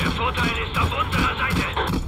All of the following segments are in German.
Der Vorteil ist auf unserer Seite.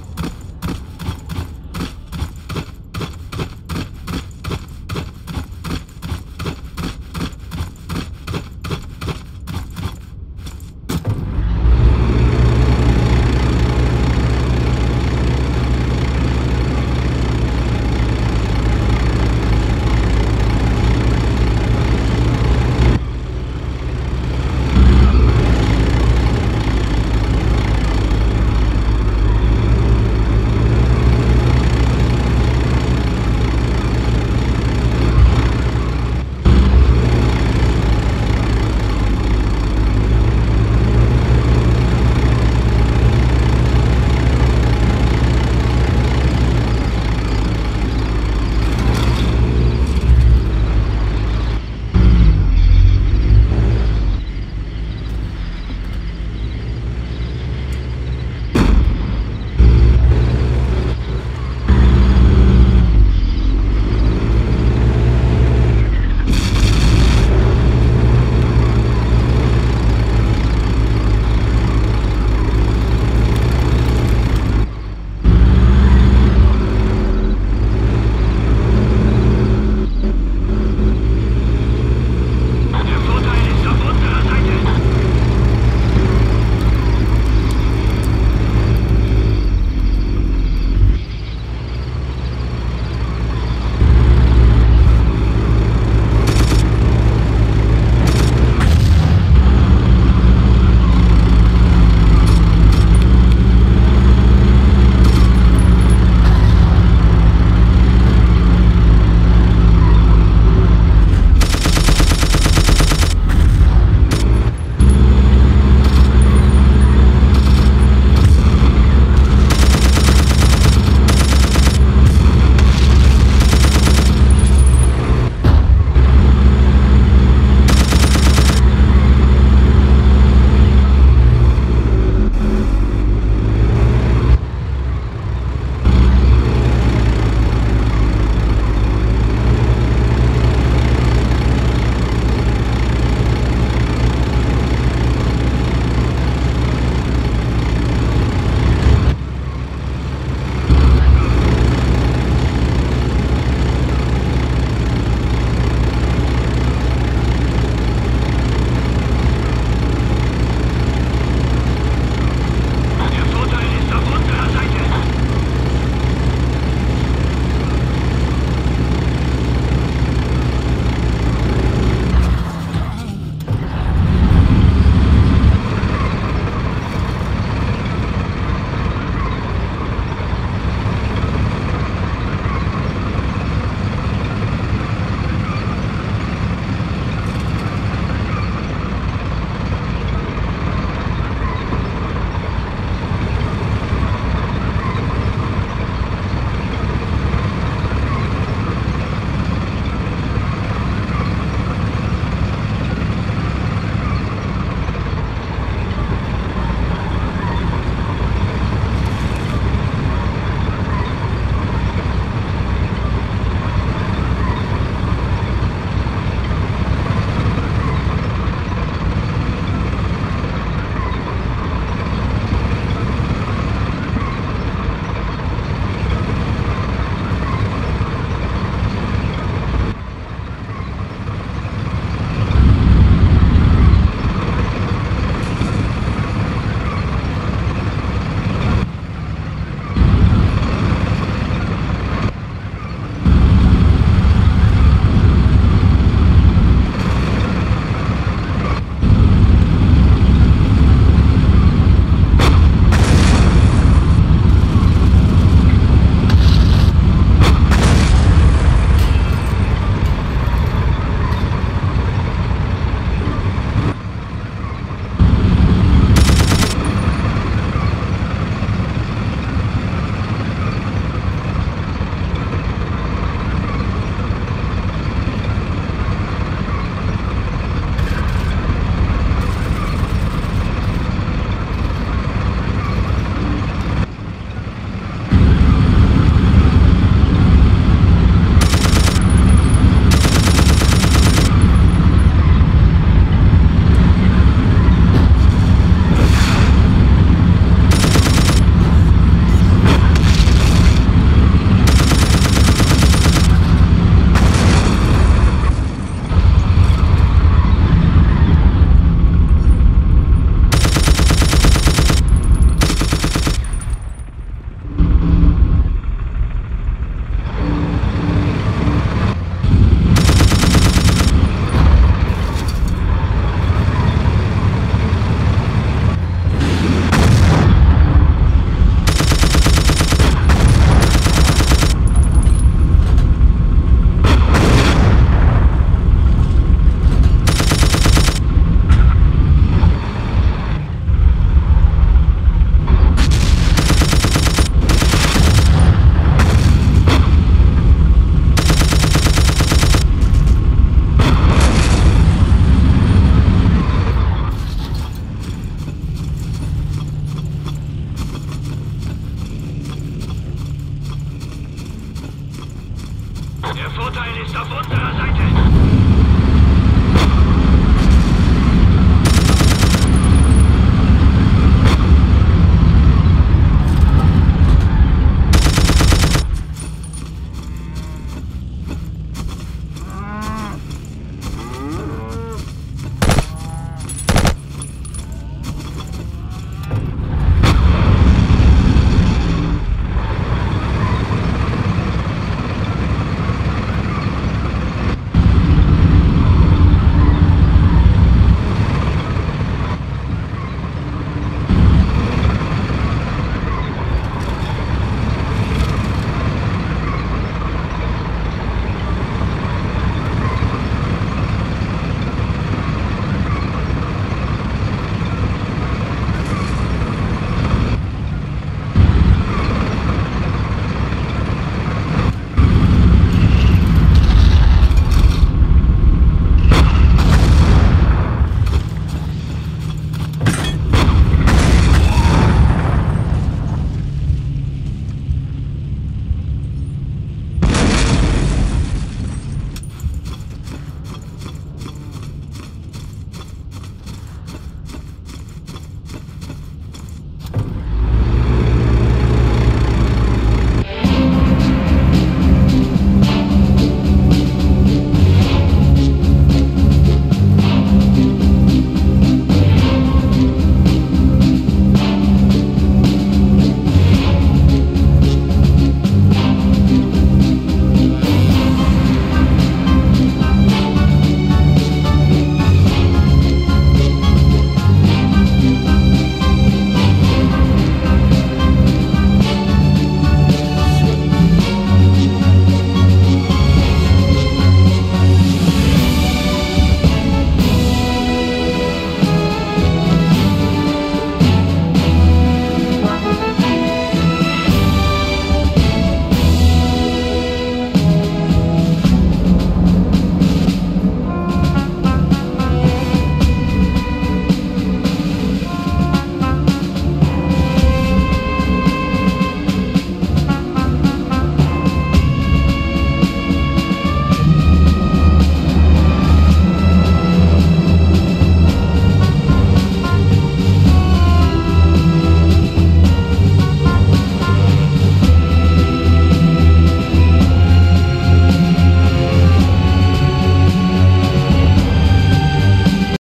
Vorteil ist auf unserer Seite.